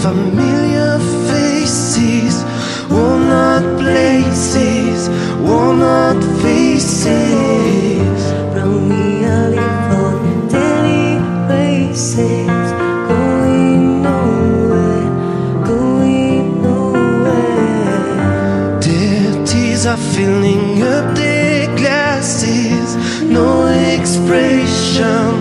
Familiar faces, walnut places, walnut faces. From nearly for daily races, going nowhere, going nowhere. Their tears are filling up their glasses, no expression.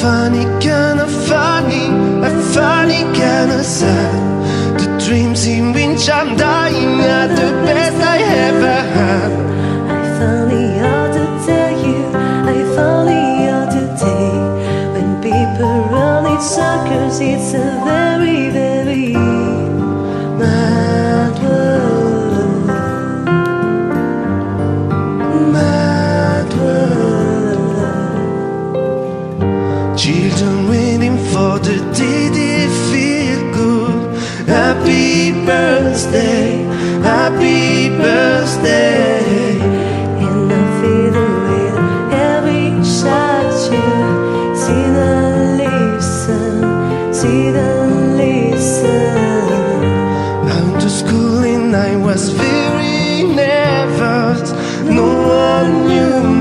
And find kinda funny, find it kinda sad. The dreams in which I'm dying are the best I ever had. I finally ought to tell you I finally ought to When people run in circles It's a very, very Children waiting for the day they feel good. Happy birthday, happy birthday. And I feel the way every shot you See the listen, see the listen I went to school and I was very nervous. No one knew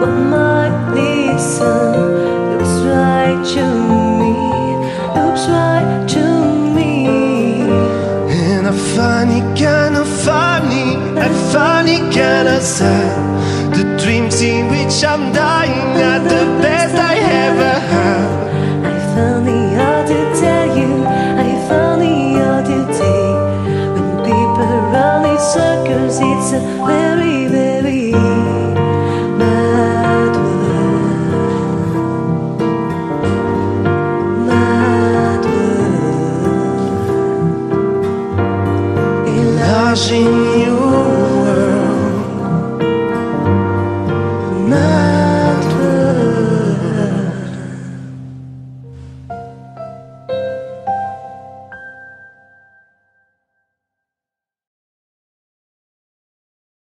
what my listen Looks right to me, looks right to me And I find it kinda funny, I it kinda sad. The dreams in which I'm dying are the best I ever had. I finally ought to tell you, I finally the ought to take When people run in circles, it's a Enlarging